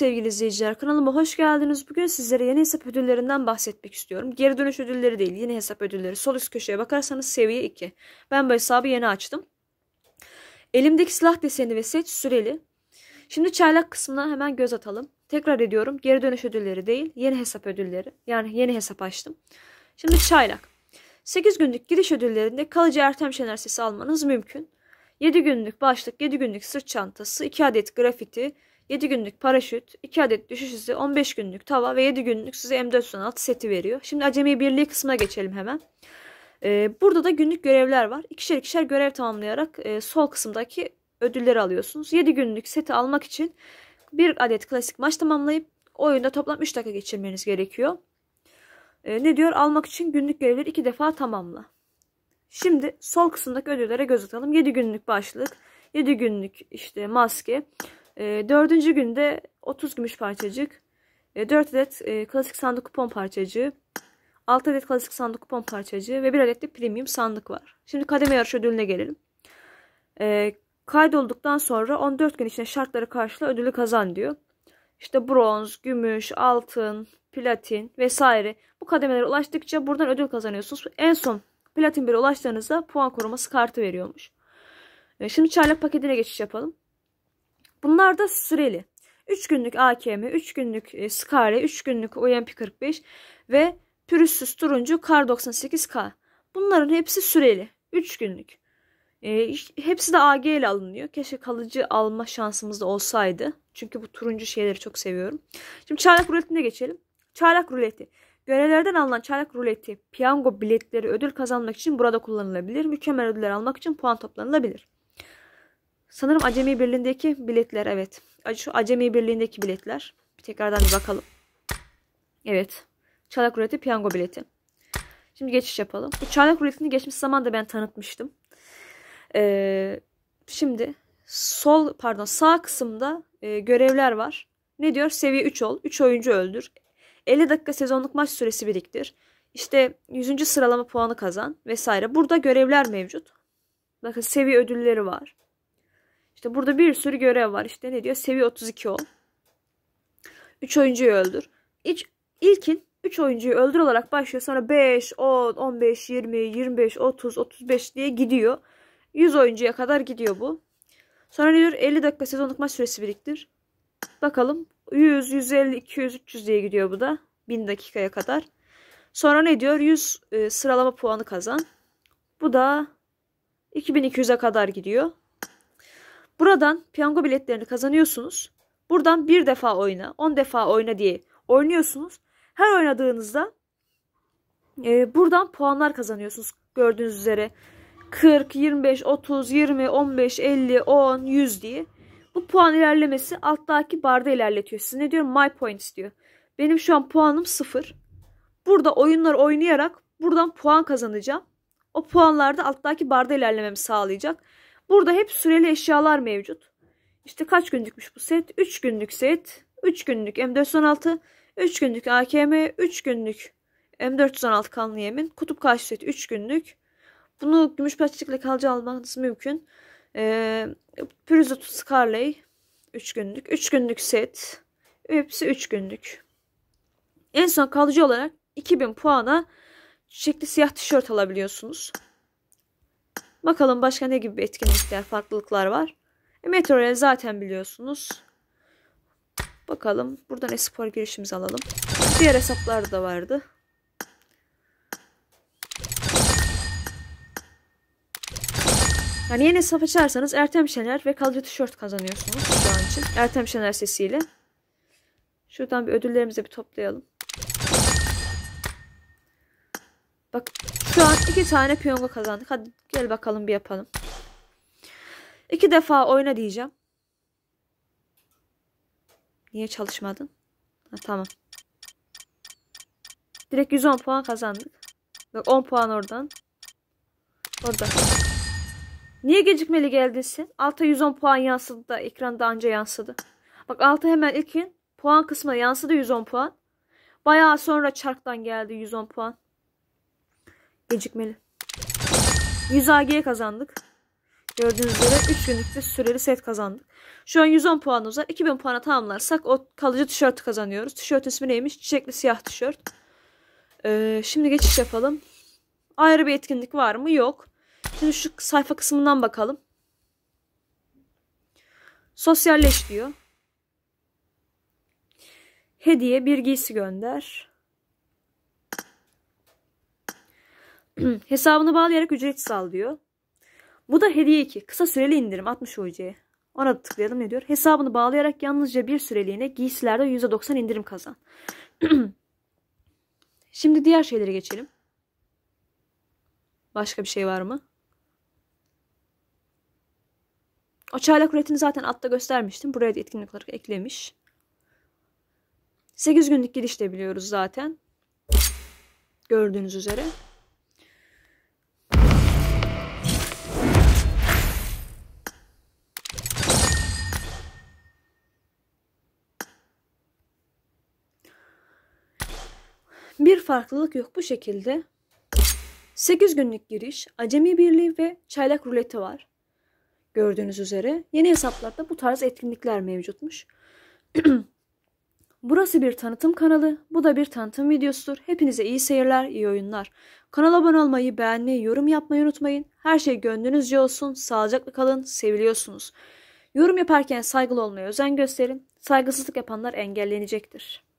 sevgili izleyiciler. Kanalıma hoş geldiniz. Bugün sizlere yeni hesap ödüllerinden bahsetmek istiyorum. Geri dönüş ödülleri değil, yeni hesap ödülleri. Sol üst köşeye bakarsanız seviye 2. Ben bu hesabı yeni açtım. Elimdeki silah deseni ve set süreli. Şimdi çaylak kısmına hemen göz atalım. Tekrar ediyorum. Geri dönüş ödülleri değil, yeni hesap ödülleri. Yani yeni hesap açtım. Şimdi çaylak. 8 günlük giriş ödüllerinde kalıcı Ertem Şener sesi almanız mümkün. 7 günlük başlık, 7 günlük sırt çantası, 2 adet grafiti, 7 günlük paraşüt, 2 adet düşüş izi, 15 günlük tava ve 7 günlük size M416 seti veriyor. Şimdi acemi birliği kısmına geçelim hemen. Ee, burada da günlük görevler var. İkişer ikişer görev tamamlayarak e, sol kısımdaki ödülleri alıyorsunuz. 7 günlük seti almak için bir adet klasik maç tamamlayıp oyunda toplam 3 dakika geçirmeniz gerekiyor. Ee, ne diyor? Almak için günlük görevleri 2 defa tamamla. Şimdi sol kısımdaki ödüllere göz atalım. 7 günlük başlık, 7 günlük işte maske, e, dördüncü günde 30 gümüş parçacık, e, 4 adet e, klasik sandık kupon parçacığı, 6 adet klasik sandık kupon parçacığı ve 1 adet de premium sandık var. Şimdi kademe yarış ödülüne gelelim. E, kaydolduktan sonra 14 gün içinde şartları karşıla ödülü kazan diyor. İşte bronz, gümüş, altın, platin vesaire bu kademelere ulaştıkça buradan ödül kazanıyorsunuz. En son platin 1'e ulaştığınızda puan koruması kartı veriyormuş. E, şimdi çaylak paketine geçiş yapalım. Bunlar da süreli. 3 günlük AKM, 3 günlük e, Skare, 3 günlük OMP 45 ve pürüzsüz turuncu Kar 98K. Bunların hepsi süreli. 3 günlük. E, hepsi de AG ile alınıyor. Keşke kalıcı alma şansımız da olsaydı. Çünkü bu turuncu şeyleri çok seviyorum. Şimdi çaylak ruletine geçelim. Çaylak ruleti. Görevlerden alınan çaylak ruleti, piyango biletleri ödül kazanmak için burada kullanılabilir. Mükemmel ödüller almak için puan toplanılabilir. Sanırım Acemi Birliği'ndeki biletler evet. Şu Acemi Birliği'ndeki biletler. Bir tekrardan bir bakalım. Evet. Çaylak ruleti piyango bileti. Şimdi geçiş yapalım. Bu çaylak ruletini geçmiş zaman da ben tanıtmıştım. Ee, şimdi sol pardon sağ kısımda e, görevler var. Ne diyor? Seviye 3 ol. 3 oyuncu öldür. 50 dakika sezonluk maç süresi biriktir. İşte 100. sıralama puanı kazan vesaire. Burada görevler mevcut. Bakın seviye ödülleri var. İşte burada bir sürü görev var. İşte ne diyor? Seviye 32 ol. 3 oyuncuyu öldür. İlk, ilkin 3 oyuncuyu öldür olarak başlıyor. Sonra 5, 10, 15, 20, 25, 30, 35 diye gidiyor. 100 oyuncuya kadar gidiyor bu. Sonra ne diyor? 50 dakika sezonluk maç süresi biriktir. Bakalım 100, 150, 200, 300 diye gidiyor bu da. 1000 dakikaya kadar. Sonra ne diyor? 100 e, sıralama puanı kazan. Bu da 2200'e kadar gidiyor. Buradan piyango biletlerini kazanıyorsunuz. Buradan bir defa oyna, 10 defa oyna diye oynuyorsunuz. Her oynadığınızda e, buradan puanlar kazanıyorsunuz. Gördüğünüz üzere 40, 25, 30, 20, 15, 50, 10, 100 diye. Bu puan ilerlemesi alttaki barda ilerletiyor. Siz ne diyor? My points diyor. Benim şu an puanım 0. Burada oyunlar oynayarak buradan puan kazanacağım. O puanlar da alttaki barda ilerlememi sağlayacak. Burada hep süreli eşyalar mevcut. İşte kaç günlükmüş bu set? 3 günlük set. 3 günlük M416. 3 günlük AKM. 3 günlük M416 kanlı yemin. Kutup karşı set 3 günlük. Bunu gümüş plastikle kalıcı almanız mümkün. Ee, Pürüzü Scarley 3 günlük. 3 günlük set. Hepsi 3 günlük. En son kalıcı olarak 2000 puana çiçekli siyah tişört alabiliyorsunuz. Bakalım başka ne gibi etkinlikler, farklılıklar var. E, Metrorail zaten biliyorsunuz. Bakalım. Buradan espor girişimizi alalım. Diğer hesaplar da vardı. Yani yeni hesap açarsanız Ertem Şener ve kalıcı tişört kazanıyorsunuz şu an için. Ertem Şener sesiyle. Şuradan bir ödüllerimizi bir toplayalım. Bak şu an iki tane piyongo kazandık. Hadi gel bakalım bir yapalım. İki defa oyna diyeceğim. Niye çalışmadın? Ha, tamam. Direkt 110 puan kazandık. Bak 10 puan oradan. Orada. Niye gecikmeli geldin sen? Alta 110 puan yansıdı da ekranda anca yansıdı. Bak alta hemen ilkin puan kısmına yansıdı 110 puan. Bayağı sonra çarktan geldi 110 puan. Gecikmeli. 100 AG kazandık. Gördüğünüz üzere 3 günlük süreli set kazandık. Şu an 110 puanımız var. 2000 puana tamamlarsak o kalıcı tişörtü kazanıyoruz. Tişört ismi neymiş? Çiçekli siyah tişört. Ee, şimdi geçiş yapalım. Ayrı bir etkinlik var mı? Yok. Şimdi şu sayfa kısmından bakalım. Sosyalleş diyor. Hediye bir giysi gönder. Hesabını bağlayarak ücretsiz al diyor. Bu da hediye 2. Kısa süreli indirim 60 UC'ye. Ona da tıklayalım ne diyor? Hesabını bağlayarak yalnızca bir süreliğine giysilerde %90 indirim kazan. Şimdi diğer şeylere geçelim. Başka bir şey var mı? O çaylak üretini zaten altta göstermiştim. Buraya da etkinlik olarak eklemiş. 8 günlük giriş de biliyoruz zaten. Gördüğünüz üzere. Bir farklılık yok bu şekilde. 8 günlük giriş, acemi birliği ve çaylak ruleti var. Gördüğünüz üzere yeni hesaplarda bu tarz etkinlikler mevcutmuş. Burası bir tanıtım kanalı, bu da bir tanıtım videosudur. Hepinize iyi seyirler, iyi oyunlar. Kanala abone olmayı, beğenmeyi, yorum yapmayı unutmayın. Her şey gönlünüzce olsun, sağlıcakla kalın, seviliyorsunuz. Yorum yaparken saygılı olmaya özen gösterin. Saygısızlık yapanlar engellenecektir.